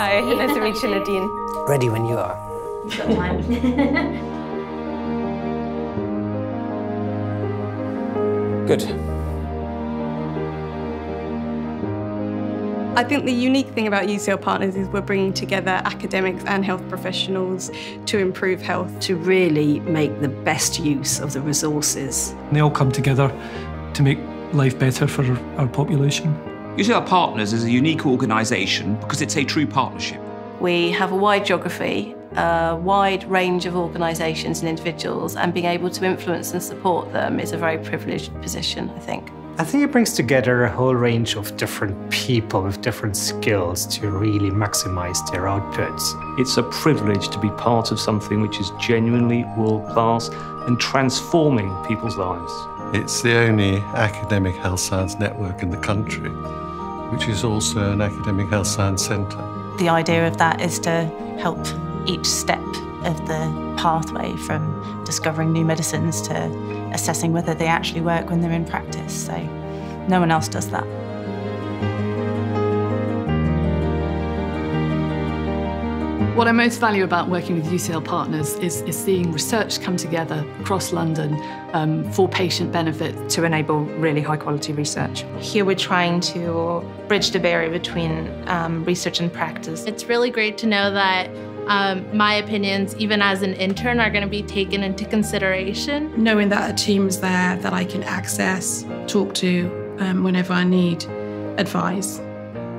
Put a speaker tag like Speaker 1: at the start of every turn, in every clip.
Speaker 1: ready.
Speaker 2: Nice to meet you, Nadine.
Speaker 3: Ready when you are.
Speaker 4: Good.
Speaker 5: I think the unique thing about UCL Partners is we're bringing together academics and health professionals to improve health.
Speaker 6: To really make the best use of the resources.
Speaker 7: They all come together to make life better for our population.
Speaker 8: UCL Partners is a unique organisation because it's a true partnership.
Speaker 2: We have a wide geography, a wide range of organisations and individuals, and being able to influence and support them is a very privileged position, I think.
Speaker 3: I think it brings together a whole range of different people with different skills to really maximize their outputs.
Speaker 9: It's a privilege to be part of something which is genuinely world class and transforming people's lives.
Speaker 10: It's the only academic health science network in the country, which is also an academic health science centre.
Speaker 1: The idea of that is to help each step of the pathway from discovering new medicines to assessing whether they actually work when they're in practice. So no one else does that.
Speaker 11: What I most value about working with UCL partners is, is seeing research come together across London um, for patient benefit.
Speaker 6: To enable really high quality research.
Speaker 1: Here we're trying to bridge the barrier between um, research and practice.
Speaker 12: It's really great to know that um, my opinions, even as an intern, are going to be taken into consideration.
Speaker 13: Knowing that a team is there that I can access, talk to um, whenever I need advice.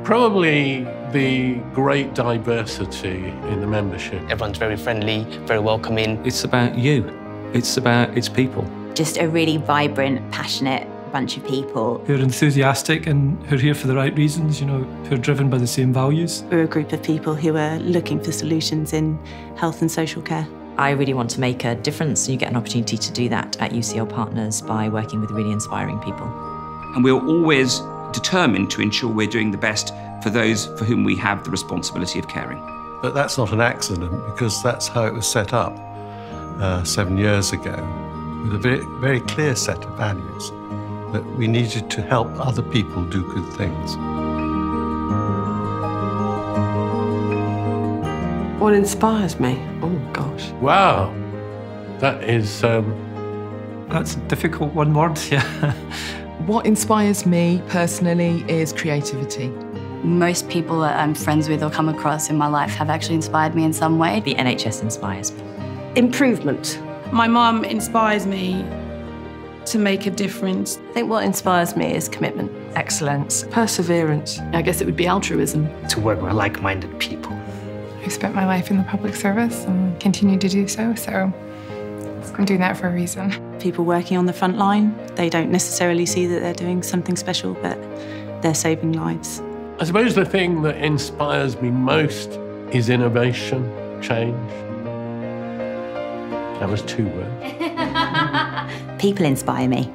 Speaker 14: Probably the great diversity in the membership.
Speaker 15: Everyone's very friendly, very welcoming.
Speaker 9: It's about you. It's about its people.
Speaker 16: Just a really vibrant, passionate bunch of people.
Speaker 7: Who are enthusiastic and who are here for the right reasons, you know, who are driven by the same values.
Speaker 1: We're a group of people who are looking for solutions in health and social care.
Speaker 6: I really want to make a difference. And you get an opportunity to do that at UCL Partners by working with really inspiring people.
Speaker 8: And we're always determined to ensure we're doing the best for those for whom we have the responsibility of caring.
Speaker 10: But that's not an accident because that's how it was set up uh, seven years ago with a very, very clear set of values that we needed to help other people do good things.
Speaker 17: What inspires me? Oh, gosh.
Speaker 14: Wow. That is. Um...
Speaker 7: That's a difficult one word, yeah.
Speaker 11: What inspires me personally is creativity.
Speaker 18: Most people that I'm friends with or come across in my life have actually inspired me in some way.
Speaker 6: The NHS inspires me.
Speaker 13: Improvement. My mum inspires me to make a difference.
Speaker 2: I think what inspires me is commitment.
Speaker 17: Excellence. Perseverance.
Speaker 11: I guess it would be altruism.
Speaker 3: To work with like-minded people.
Speaker 19: I've spent my life in the public service and continue to do so, so I'm doing that for a reason.
Speaker 1: People working on the front line, they don't necessarily see that they're doing something special, but they're saving lives.
Speaker 14: I suppose the thing that inspires me most is innovation, change. That was two words.
Speaker 16: People inspire me.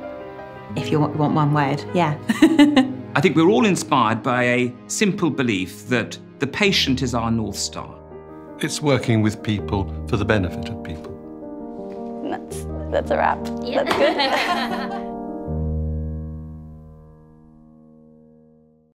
Speaker 16: If you want one word, yeah.
Speaker 8: I think we're all inspired by a simple belief that the patient is our North Star.
Speaker 10: It's working with people for the benefit of people.
Speaker 2: That's, that's a wrap. Yeah. That's good.